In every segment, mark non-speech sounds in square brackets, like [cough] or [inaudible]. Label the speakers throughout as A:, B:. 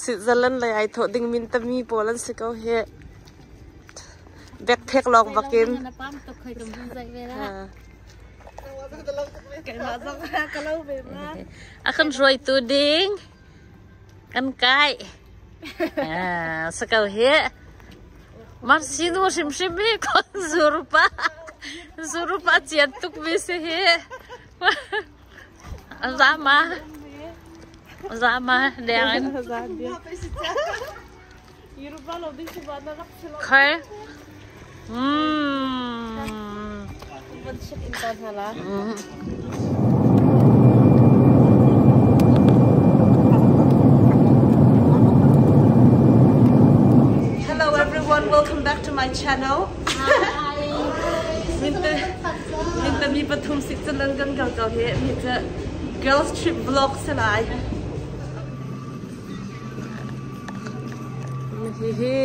A: Switzerland lai ai tho ding min ta mi Poland se ko he backpack long bakin
B: na pam to khoi tum dai ve la
C: à [laughs] mà
A: mà.
B: Akan roi tu ding kan kai à se ko he
C: Marcin mo sim
B: sim mi kon zurpa
C: zurpa chiat
B: tuk mi se he Zama
C: [laughs]
B: Mm.
A: Hello Darren. Mmm. Welcome back to my channel.
C: Mình tên mi
A: Batum Sik Chân Lân Gân Gào Gào Hiện, girls trip vlog sẽ. Hi hi.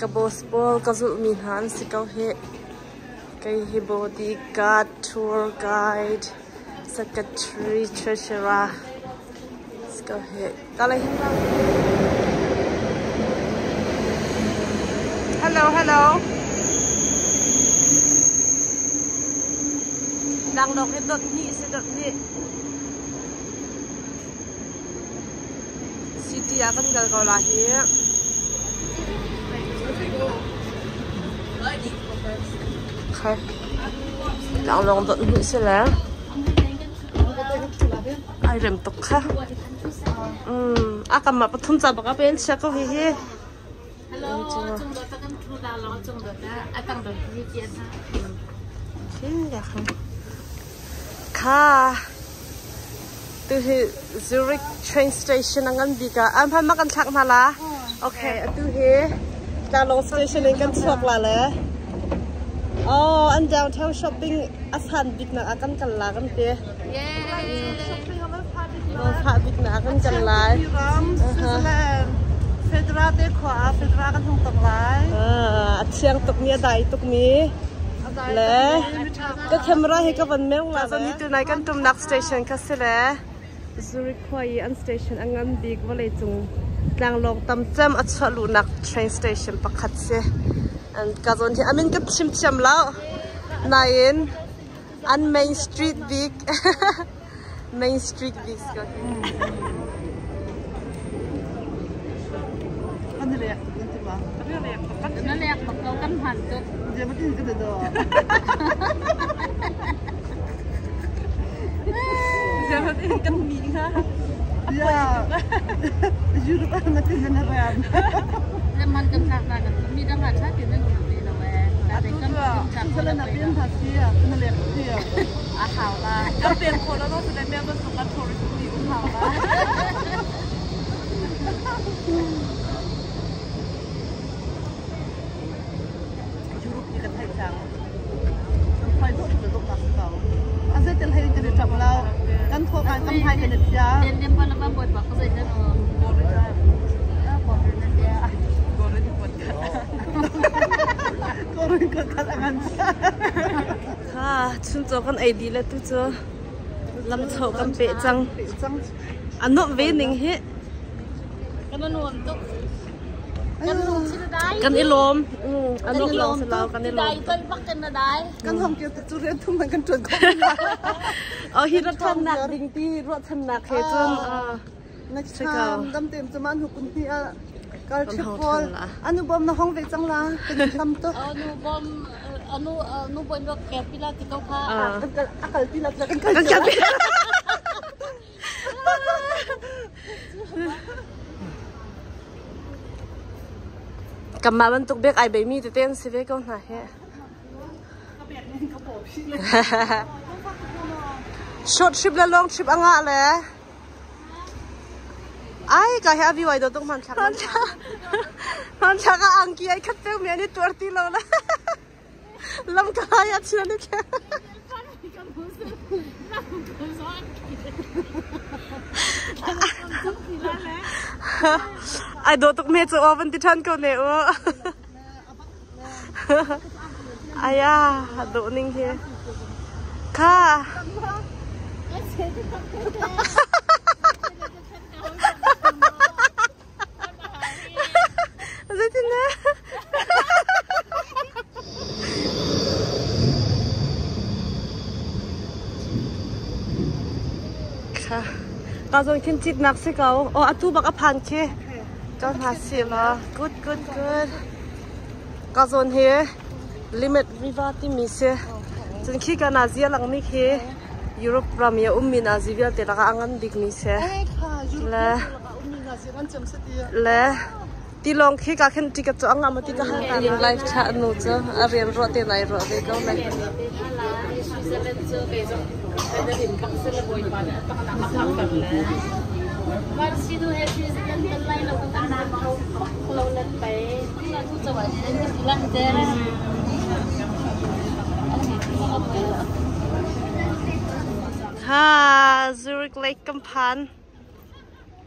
A: Ka boss ball ka zu mi han si kau he. Kai hi body guard tour guide, secretary, treasurer. Si kau he. Ta lai. Hello, hello. Đang đọc cái đợt nhị sẽ đợt nhị. City à kan gal là hi. Okay.
B: Đang lòng
A: đợt nhị sẽ là. Ai rem tok kha. Um, aka ma pathum cha baka pen cha ko hi hi.
B: hello chung đợt ta kan thu đào lo chung đợt á à tăng đợt như kia ha
A: Xin dạ không. Ka. Từ hi Zurich train station ang an biga. Am pa makan thak na la. Okay, từ hi Dalong station ang kan thak la le. อ๋ออันเดียวเที่ยวช้อปปิ้งอาสานบิ๊กนักันกันลากันเตี้ย
B: เย้ช้อปป
C: ิ้งเอาไปพาบิ๊กนะพา
A: บิ๊กนะกันกันลาย
C: เฟดราเด็กขวาเฟดรากันทงตกลายอ
A: ่าเชียงตกเมียใดตกมี
C: เลยก็แคม
B: ราให้กับ
A: วันแม่งว่าตอนนี้ตัวไหนกันตุ่มนักสถานก็เสร็จแล้ว Zurich ควายอันสถาชันอังกันบิ๊กว่าเลยจุงลางลงตำเจมอัศลุนักเทรนสถาชันประคัดเส and kazonji amin kat chim cham la
C: nain and main street big
A: main street big ka
C: kan riyak nanti ba tapi riyak kan na riyak
B: pag kau kan hantot
C: dia mati ka do
B: dia mati
C: kan mi ha ya juro pa mati na na
B: มันกำกับตากันมีดังหลายชาตินั่นอยู่ดีนะแม่แต่เด็กกำกับสลันเป็นภ
C: าษีอะนั่นแเดียว
B: อ่าวละก็เปลี่ยน
C: คนแล้ต้องแสดงแม่ก็ส่งกระทงดีกวาขาวละยุโรปนี่ก็ไทยจังไทยสุดจะต้องตัดเขาอาเซียนไทยจะได้จบเรากันทั่วกันกันไทยเด็ดจ้าเด
B: ่นเด่นปนแล้วบ้าบดบอกก็เลยจะนอน
A: ha [laughs] chun cho kan ai di la tu cho
C: lam chho kan pe chang
A: anom ve ning he
B: kan anom to kan ilom
A: kan ilom selaw kan ilom dai kan
B: pak kan dai
C: kan hom kyo tu re tu man kan tron ko oh hi ro than nak
A: ding ti ro than nak he chun
C: next time dam tem chaman hu kun hi a kal chhipol anu bom na hong ve chang la kan tam to
B: anu bom anu anu boin lo kapila tikau ka
C: akal pila trakan kapila
A: kemarin tuh bek ayah mi teten sih bek kau nah short trip lah long trip angak leh ya. ai ka ha ya, bi wai do tung man chak man chak [laughs] man chak ang ki ai khat pe mi ani tuarti lo la 啷个呀？其他那天，
B: 哈哈哈！
A: 哎，都做咩做？我问你穿几多呢？我，
C: 哈哈，哎呀，都
A: 明天。卡。[laughs] ka zong khin chit nak se ka o atu bak aphan kia.
C: cho ha se la
A: good good good. Ka zon he. Limit viva ti mi se.
C: Chân
A: khi ka na zia lang ni khi europe ram ya ummi na là cái anh ăn dik mi se.
C: La
A: la ti long khi ka khen ticket chỗ anh ma ti ka ha in life cha no cho. A rem ro te nai ro ve ko nai
B: วันที่ดูเฮฟิสกันเป็นไรเราก็ต้องมาเขาเราเล่นไปที่าทุกจังหวัดเล่นที่ลันเจอร์
A: ค่ะซูริกเล็กกำพัน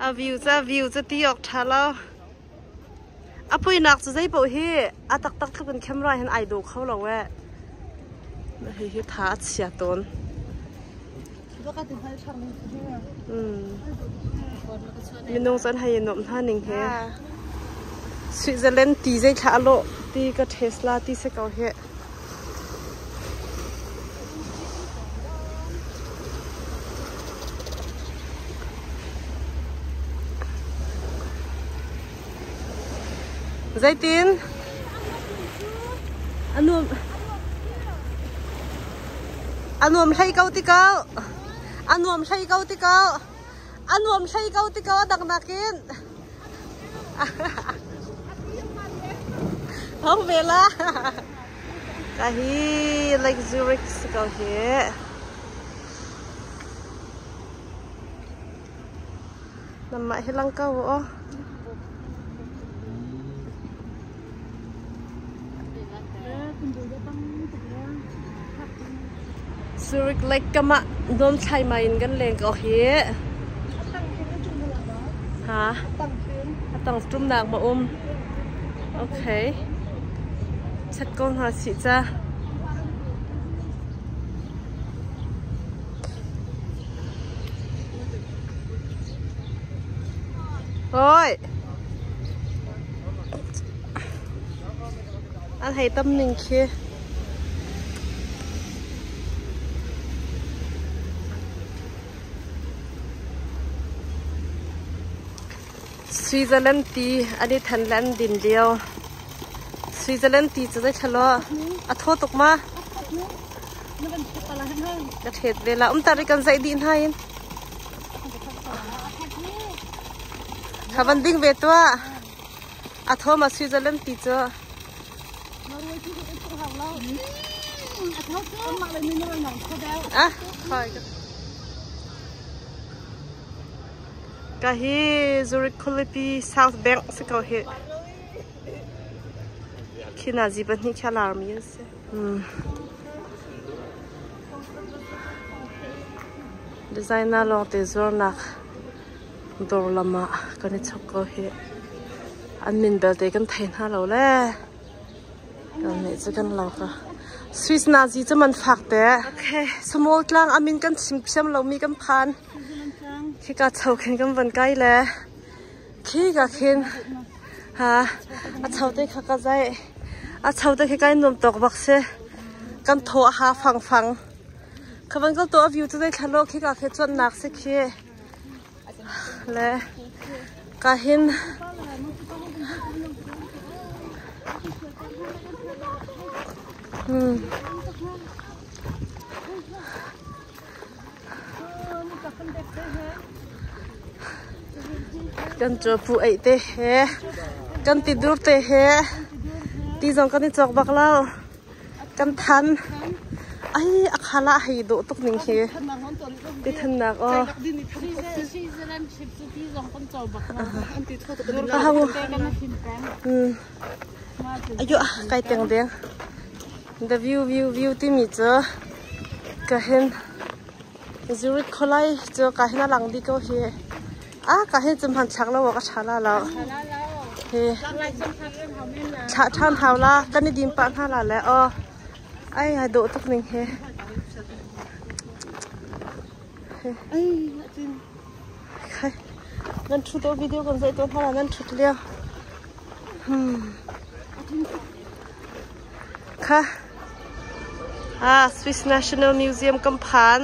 A: อาวิวจะวิวจะตีออกทะเลาอาปุยนักจะได้บอกเฮอะตักตักถ้าเป็นแคมไรเห็นไอดูเขาเราแวะเฮ้ยท้าเฉียดต้น
B: mình nông dân
A: hay nom thế, suy ra lên tí dây tha lo tí ka tesla ti dây ka anh Zaitin anh Anum hay câu tí câu อันนู้นอันนู้นใช่เก้าที่เก้าอันนู้นใช่เก้าที่เก้าอันนู้นใช่เก้าที่เก้าดักนักินห้องเวลากะฮีเล็กซูริกสเกาเฮน้ำมันให้ Zurich Lake kama dom chai main kan leng ko hi ha atang strum nak ma um
C: okay
A: chat con ha si cha. Ôi. Anh thấy tâm mình kia. วิตเซอร์แลนด์ตีอันนี้ทันแลนด์ดินเดียวสวิตเซอร์แลนด์ตีจะได้ชะลออัทโทษตกมาจะเทศเวลาอุ้มตาริกันใจดินให้
B: ถ้าวั
A: นดิ้งเวตัวอัทโทมาสวิตเซอร์แลนด์ตีจ้ะ
C: อะคอยก
A: ัน ka hi Zurich Kulipi South Bank se ka hi. Kina zibat ni kya lar mi yase designer long te zor nak dor lama ka ni chok ko hi. An min bel te kan thain ha lâu le.
C: Kan ni chu cần lâu ka.
A: Swiss Nazi chu man phak te. Okay. Small tlang amin kan sim sem lâu mi cần phan. บักเส
C: กั
A: นโทรหาฟังฟังขบันก็ตัววิวจะได้ทะเลขี้กาเข็นจนหนักสิขี้
C: และ
A: กาเห็น Hmm.
C: Kan
A: cho pu ai te he.
C: Kan ti dur te he. Ti
A: zong kan chok bak lao.
C: Kan than.
A: Ai akhala hai do tuk ning he.
C: Ti than
A: nak o.
B: Switzerland ship su ti
A: อะก็ให้จุนพันชักแล้วว่าก็ชาลาแล้วเฮ้
B: ชาท่านเท้า
A: ละก็นนี่ดินปานท่าละแล้วอ๋อไอ้ฮะโดตุกนึงเฮ้
C: เ
A: ฮ
C: ้จุน
A: ใครนั่นชุดตัววิดีโอกันใส่ตัวท่าละนั่นชุดเดียวฮึมค่ะอ่า Swiss National Museum กำพัน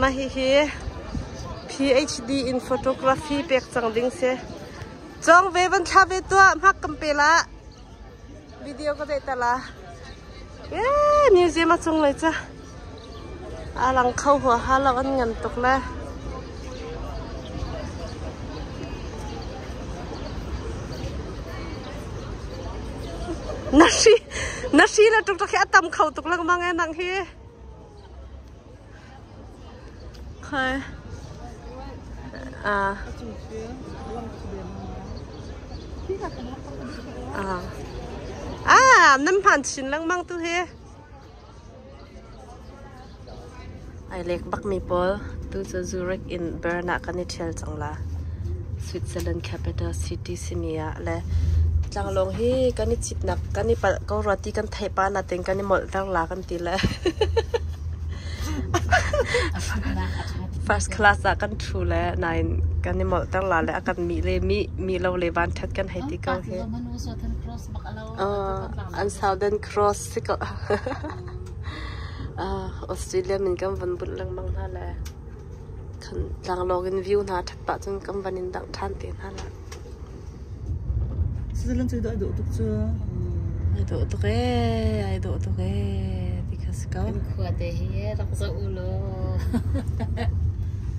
A: มาเฮ้ PhD in photography pek chang ding se chong ve van tha ve to mak kam pe la video ko thể ta la yeah museum a chung lai cha alang khâu hoa ha la an ngan tok la nashi nashi la tuk tuk atam khâu tuk la mang em nang hi khai à à à năm phản chín lăng mang tu he ai lek bak mi pol tu cho Zurich in Berna kan ni thel changla Switzerland capital city simia le tlang long hi kan ni chit nak kan ni pa ko rati kan thai pa na teng kan ni mol tang la kan ti le
B: first
A: class กันทูและนายกันนี่หมดตั้งหลายและกันมีเลมีมีเราเลยวันทัดกันให้ที่ก็เห็น
B: อัน southern
A: cross สิก็ออสเตรเลียมันก็วันบุญลังบางท่านแหละคันลังลอกันวิวน่าทัดปะจนก็นวันนี้ดังทันเตียนั่นแหละ
C: ซึ่งเรื่องที่ได้ดูตุกจ้า
A: ไอ้ดูตุกเอ้ไอ้ดูตุกเอ้ที่เขาสกัด
B: ขวดเดียร์รักษาอุโล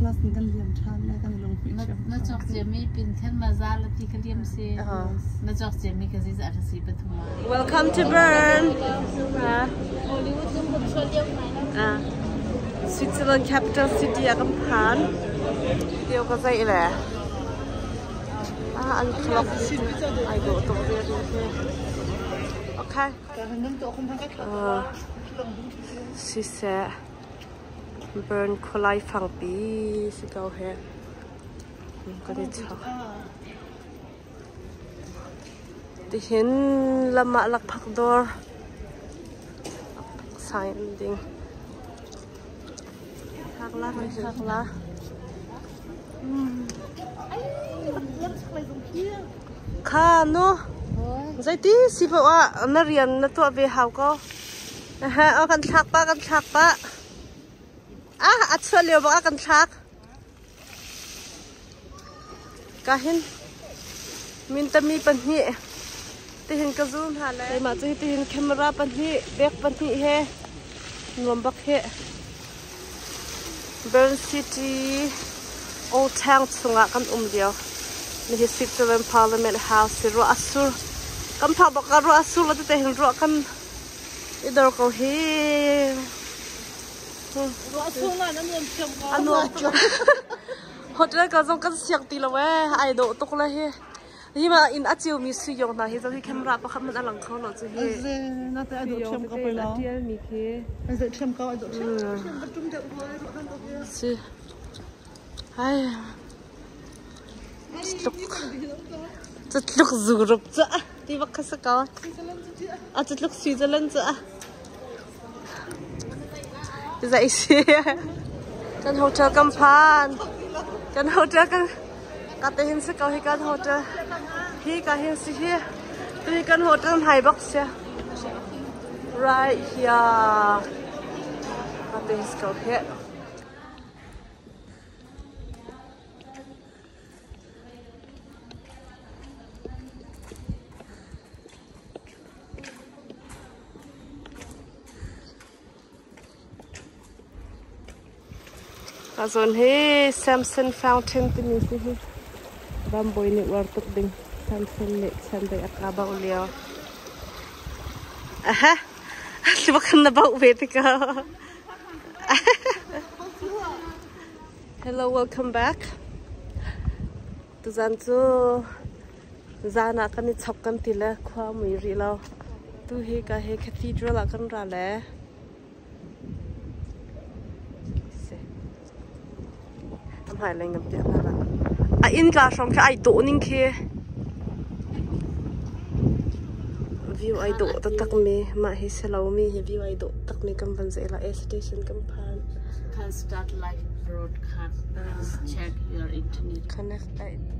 C: خلاص نقلم شحال لا كنقلب ما
B: تغتيمي بنت مازال ديك اليوم سي ما تغتيمي كزيز على سيبت ويلكم تو بيرن
A: Switzerland capital city Erpenpan. Video kazay ile. Ah, ang klop. Ay, go to Okay.
C: Uh,
A: she said. Burn kholai phang pi si câu he. Có đi chọc thì hiện lama lak phak dor sign ding khắc la khắc la kha no zai ti si bo a na rian na to ve hau ko ha a kan thak pa kan thak pa a a chua leo ba kan thak ka hin min ta mi pan hi ti hin ka zoom ha le ma chu ti hin camera pan hi back pan hi he. Nuam bak he. Bern City Old Town chunga kan um dio ni hi Switzerland Parliament House ro asur. Kan pha bak ro asur la te hin ro kan idor ko hi
C: yam
B: cham ka anu
A: hotel ka zong kan siak ti la we ai do tok la hi hi ma in a chiu mi su yong na hi zo hi camera pa khat man alang kho lo chu hi
C: ze na te ado cham ka pa la
A: tiel mi khi
C: ze cham ka ado cham cham tum de ho ro kan to ya
A: si ai
C: Tluk.
A: Tluk zurup cha. Di ba ka sa ka? xe tluk hỗ trợ cầm phan Kan hotel trợ pan. cả hotel hình sẽ sa ka cần hỗ hotel. Hi cả hình sẽ hi. Tu hi hỗ hotel hai box ya. Right here. Katahin hết ka zon Azon he Samson Fountain tini si he. Bamboy ni wartuk ding Samson ni sanday akaba ulio. Aha. [laughs] Lumakan na ba uwete ka? [laughs] Hello, welcome back. Tuzan tu zana kan ni chok kan tila kwa mui ri lao. Tu he ka he cathedral akan ra le. Se. Am hai lên ngầm tiệm là à in ka som kha ai to ning khe view ai do ta tak me ma hi selo mi. Hi view ai do tak me kam ban zela a station kam phan
B: can start live broadcast. Check your internet.
A: Connect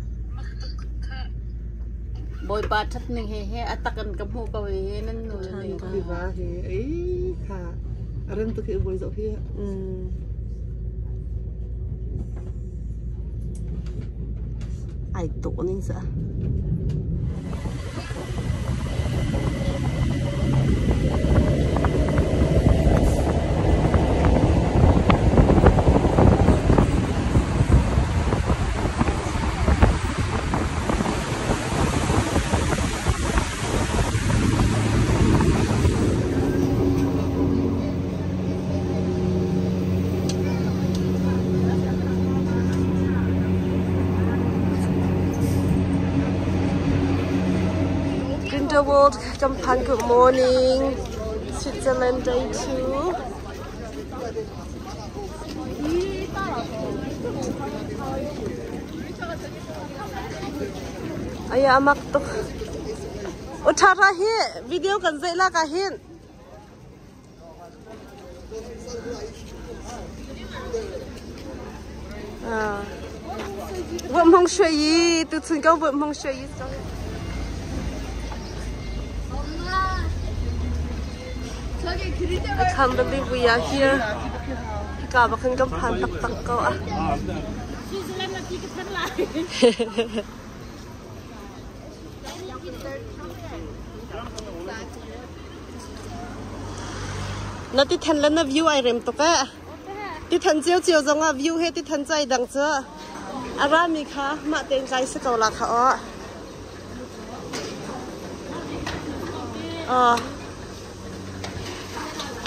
B: ba thắt nè he he atakan kam hu câu he nên nuôi này đi va
C: thì ấy khả ren tôi kêu bồi dậu kia
A: mm ai to ning sa World Kampan, good morning. Switzerland day two. Ay, amak to. Uthara hi video kan zay la ka hin. À.
C: Vợ mong suy
A: yi, từ từ câu vợ mong suy
B: yi. Sorry.
A: I can't believe we are here. Cả bà khăn cầm phản tắc tắc câu à.
B: Switzerland là chỉ cái thân lại
A: Nó tí thân lên nó view ai rem tục á. Tí thân chiếu chiếu giống à view hết tí thân chạy đằng chưa. À ra mi khá, mà tên cái sẽ cầu lạc hả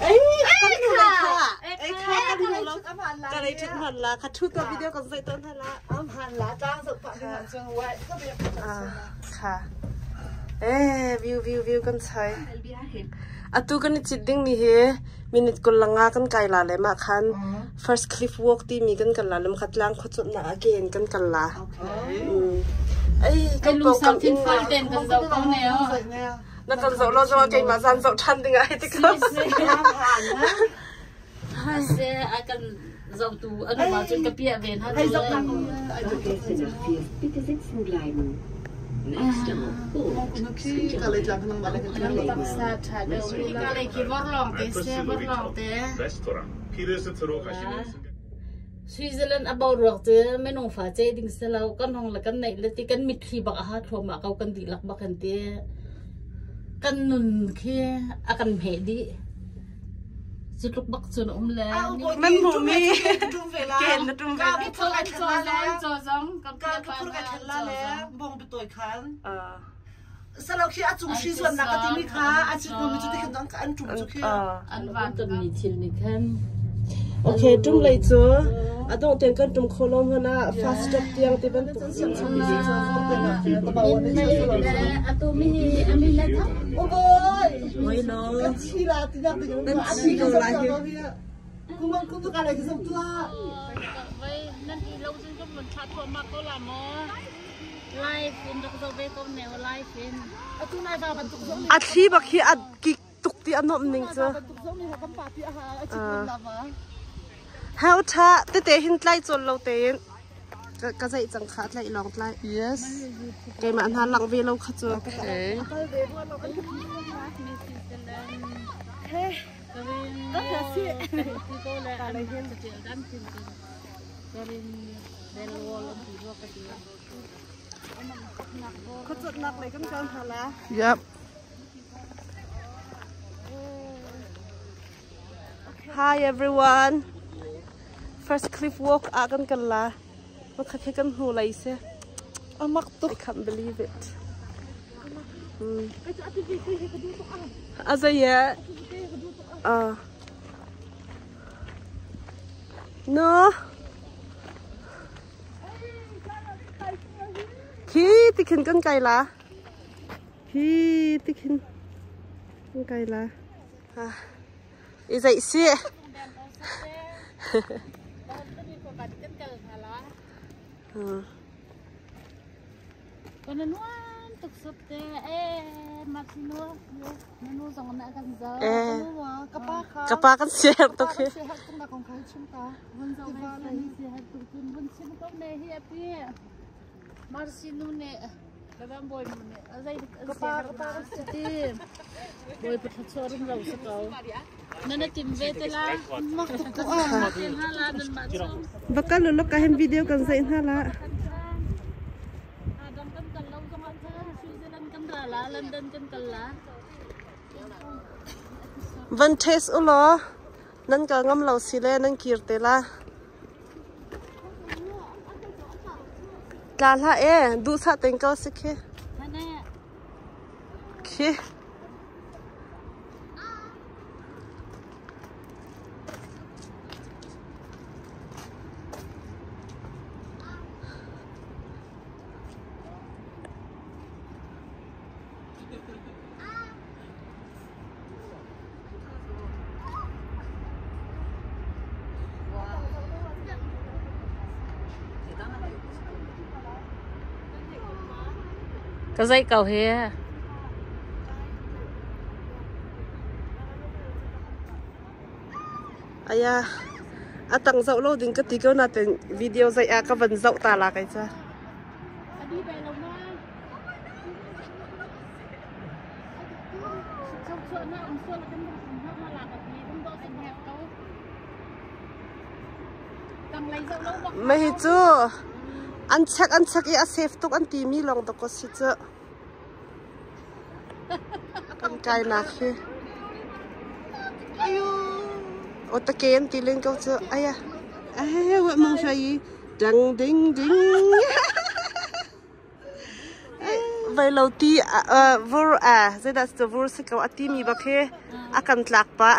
A: เอ้ยค่ะเอ้ยรทุก็อยู่แล้ว
C: กั
A: นละค่ะทุกตัววิดีโอของใส่ต้นทันละ
C: อ้ำหันละจ้างสุดฝันจังไว้ก็เป็น
A: ค่ะเอ้วิววิววิวกันใช่อะตูกันจิตดิ้งนี่เฮมินิตกุลังงากันไกลละเลยมาคัน first cliff walk ที่มีกันกันละแล้วคัดล้างขจุดหนาเกนกันกันละไอ้กันปอกกันอินไฟ
B: เด่นกันเราก็แนว
C: 那咱走了之后，给马咱
A: 走穿的爱的个。
B: 还是啊，跟走读，啊，那马就个别问他。还走那个。
D: Bitte sitzen bleiben. Nächster
C: Punkt.
B: สวิตเซอร์แลนด์อาบอรักเจไม่นองฝาใจดิ้งเสลากันห้องละกันไหนละที่กันมิตรีบักอาหารทวมาเขากันดีลักบักกันเตี้ย kan nun ke akan bedi Sitluk bak sun om le. Men
C: mumi. Ken na tum ve. Kabi thol at thol le.
B: Zozong. Kabi thol at thol le.
C: Bong betoy khan. Salau khi atum shi zon na ka timi kha. Achit mumi chuti khan dang ka an tum chuki.
B: An van. Tum ni thil ni khan.
A: Okay, tum lai chu. adong te kan tum kholom hana fast stop tiang te ban tum sim sim na
B: ato mi ami la tha
C: o boy
A: moi no
C: chi la ti da te kan chi ko la hi
B: cũng mang cũng
C: cái này cái giống tua
B: vậy nên đi lâu trên trong mình phát thua mà có làm mò live in được rồi về con mèo live in
C: à tu này vào bạn tục giống này à khi bạc khi à
A: kịch tục thì ăn nộm mình chưa
C: à
A: Okay.
B: khát chút nặng lại cái con hà
A: lá
C: Yep.
A: Hi everyone. First cliff walk akan kala. Makhakikan hulay se.
C: Amak to. I
A: can't believe it. Hmm. Asa ya? Ah. No. Ki tikin kan kai la. Ki tikin kan kai la. Ah. Is it see? Hmm.
B: Kananuan tuksot tuh eh matino yo nanu sang na kan za eh,
C: kanua kapakan ah,
A: kapakan sehat tuh he.
C: sehat tuh na kong kai chimta
B: bun za ba ni sihat tuk tun bun sin kong ne hi api marsinu ne kapak kapak sedih. Boy perhati orang lau sekau. Kau. Nana tim vetela,
C: maktuk ko ah.
B: Tin hala nan ma chong.
A: Baka lulok kahin video kan sa inhala.
B: Adam kan kalau zong an sa Switzerland kan rala, London kan kala.
A: Van test ulo. Nan ka ngam lau sile nan kirte la. Kala eh, du sa tengkau sikhe.
B: Nana Có dây cầu here.
A: Ai à, à tặng dậu lâu đình cái tí kêu là tiền video dạy à các vần dậu tà là cái chứ.
B: Mấy chú
A: An chak an chak i a safe tuk an ti mi long to ko si chu. Kan kai na khi.
C: Ayo.
A: O ta ke an ti len ko chu. Aya. Ai wa mong sha yi. Dang ding ding. Vai lo ti a vur a zai das to vur se ko ati mi ba khe akan tlak pa.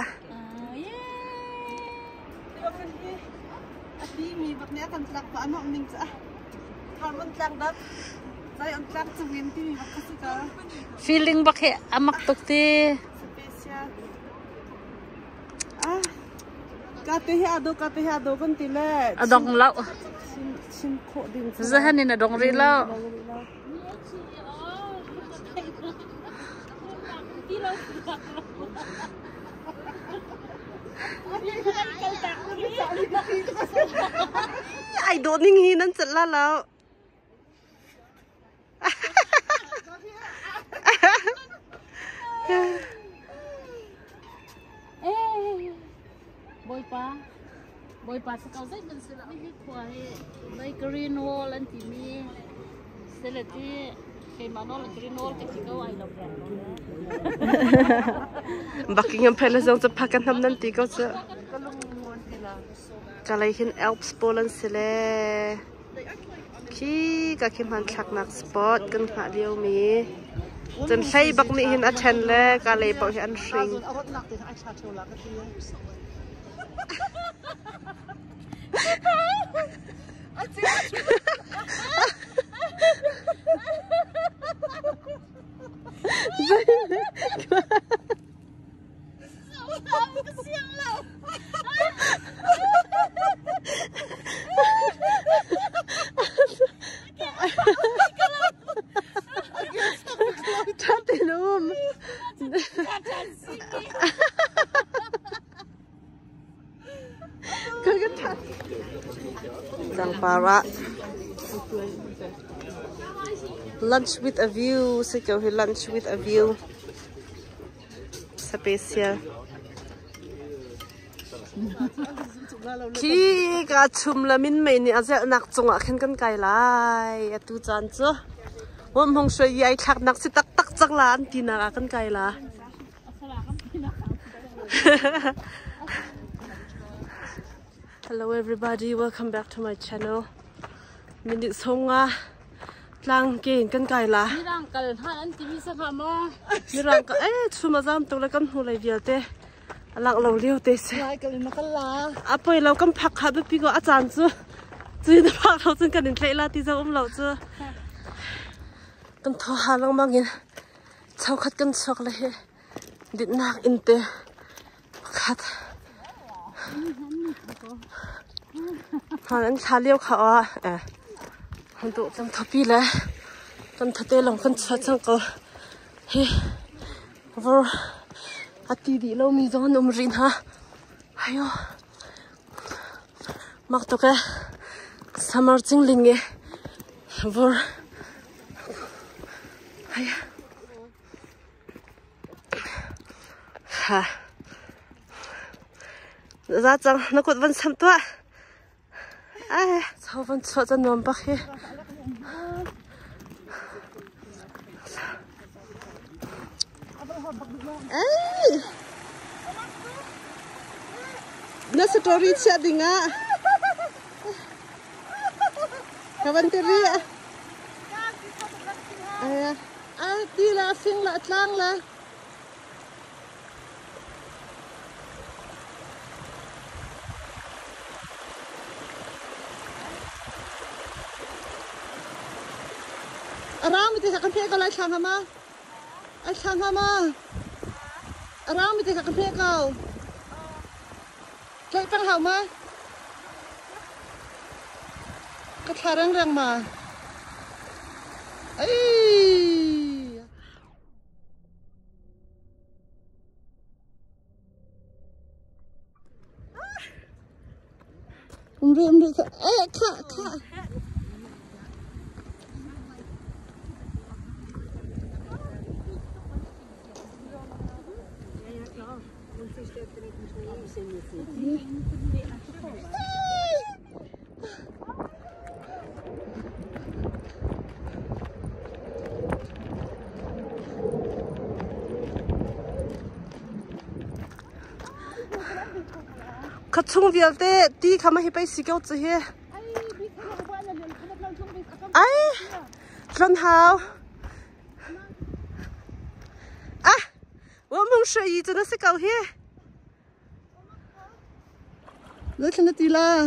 C: Ati mi bak niya kan tlak pa ano ning sa.
B: Feeling bak he amak Special.
A: Ah. Kate hi ado kate hi ado kan ti le. Adong
B: lau
A: sin kho din sa. Zahan
B: ni na dong ri lau [laughs]
A: Ai do ning hi nan chat la lao. Eh
B: Boy pa Boy pa sa kau zai ben sila ni hi kwa he Bai green wall an ti mi Sila ti Kay manol green wall kay kau I love that
A: Buckingham Palace ang sa pakan ham nan ti ko sa. Kalay hin Alps Poland sila. Ki ka kim han thak nak spot kan ha liu mi.
C: Chân say bạc nị hin chen le ka le bảo hin sing.
A: Ha ha ha!
B: Sang
A: para. lunch with a view. Sẽ kiểu hi lunch with a view. Special
C: khi cả
A: chum là min mày nè azia nak chung à khen kan kai lai. À tu chan chu hôm hôm xưa yai thắc nắc sẽ tắc tắc chắc là ăn tin là cân cay là
B: [laughs]
A: Hello everybody, welcome back to my channel. Mình đi sống à, lang kiện con cay là.
B: Mình đang cần hai ăn TV sẽ làm mà.
A: Mình đang cần, ấy, chúng mà dám tôi lại cầm hồ lại việc thế. À, lạc lâu liêu thế. Lại
C: cần mà cần là.
A: À, bây lâu cầm phật hả, bây giờ ăn chán chứ. Chứ nó phật lâu chứ cần đến thế là thì giờ ôm lâu chứ. Dạ. tam tho halang mangin chau khat kan sok le he dit nak in te khat han tha leo kha a eh han tu tam tho pi le tam tho te long kan cha chang ko he vor ati di lo mi zon um rin ha ayo mak to ka samar ching linge vor cái summer chinh linh nghe vô hay ha. Ra chăng? Nó cột vẫn sắm tua ai sao vẫn cho chân nón bạc he ai! Na story cha dinga kawan teri
C: ai
A: ah ti la sing la tlang la
C: Aram mi te sa kan pe ka lai thang hama. Ai thang hama. Aram mi te hả má pe thằng Kai pang mà ma.
A: I'm just, eh, cut, cat. Chung việc thế đi khám hi bay xí kéo chứ
C: ai
A: lần hào à tôi muốn sửa gì cho nó sẽ cầu he
C: lấy la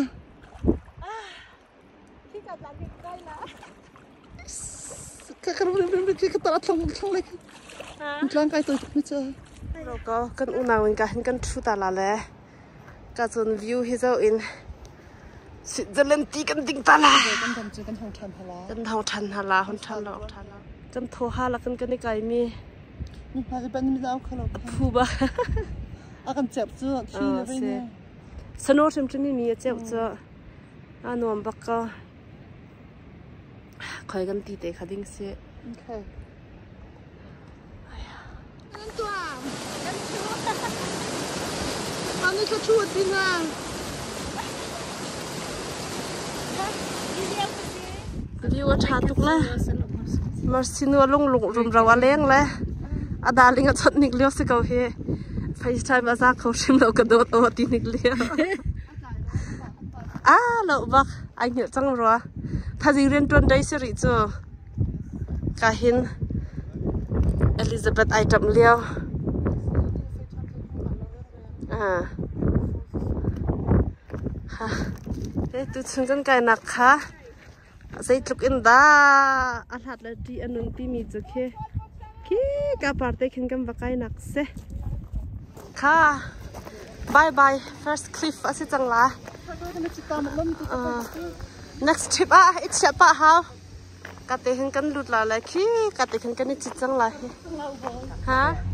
C: cái cái cái cái cái cái tao thong thong lấy lang cái tôi biết chưa
A: rồi có cái u nào mình cả cái chu ta là lẽ กาจนวิวให้เจ้าอินสิจะเล่นตีกันติงตาละจั
C: นทองทันฮาลาจั
A: นทองทันฮาลาฮอนทันหลอกาล
C: า
A: จันโทฮาละกันกันได้ไกมี
C: มีพาจะเป็นมีดาวขลักผู
A: ้บ้า
C: อากันเจ็บจ้ะที่นี่
A: สนุกจริงๆมีเจ็บจ้ะอานุ่มบักก็คอยกันตีเตะขัดิ้งเสีย
C: โอเคเล่นตัว ton dai se ri chu ka hin Elizabeth
A: item leo à ha thế lung chung kan kai lén kha À đà linh ở al nịch liêu sẽ cầu hề. Phải chu khe ra ka xin lộc kam đồ nak tí nịch liêu À first cliff Anh hiểu la rồi? Thà gì it's tuần đây sẽ rỉ hin Cả hình Elizabeth ai chậm liêu à ha thế tu chân cái nạc ha sẽ chụp in da ăn hạt là ti anh nung ti mì chụp khi khi cả parte khiến cầm vào cái nạc sẽ ha bye bye first cliff. à sẽ chẳng là next trip. à ít sẽ pa hao cả tế khiến cầm lụt là lại khi cả tế khiến cầm ít chẳng là
C: ha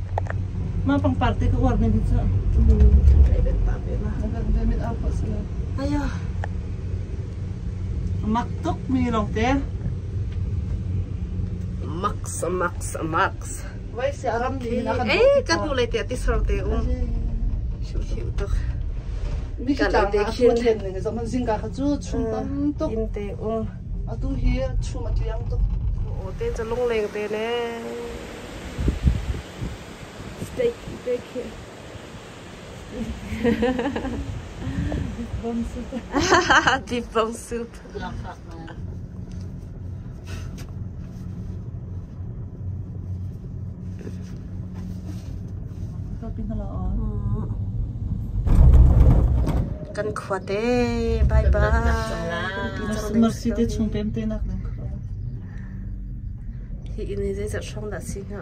C: Mga pang party ko, warning din sa.
A: Mm. Private party na.
C: Nagagdamit apa sila.
A: Ayo.
C: Maktok, milong ter.
A: Max, max, max.
C: Wai, si Aram di hinakad. Eh, katulay
A: ti ati sorte um. Shiutok.
C: Kalau dia kira, zaman zingkah tu, cuma eh, tu.
A: Inte um.
C: Aduh, here iya, cuma tu yang tu.
A: Oh, dia celung lagi ne. Becky, Becky.
C: Deep Bomb Soup.
A: Deep Bomb Soup. Ja, Kan kuate, bye bye. Merci d'être son
C: PMT nak.
A: Hi ini saya sekarang dah sini.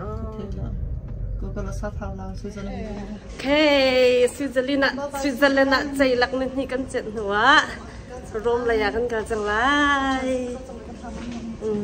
A: Okay, Switzerland Switzerland chạy lạc nên hi kan chết nữa.
C: Rome là ya kan
A: ka chang lai.
C: Ừ.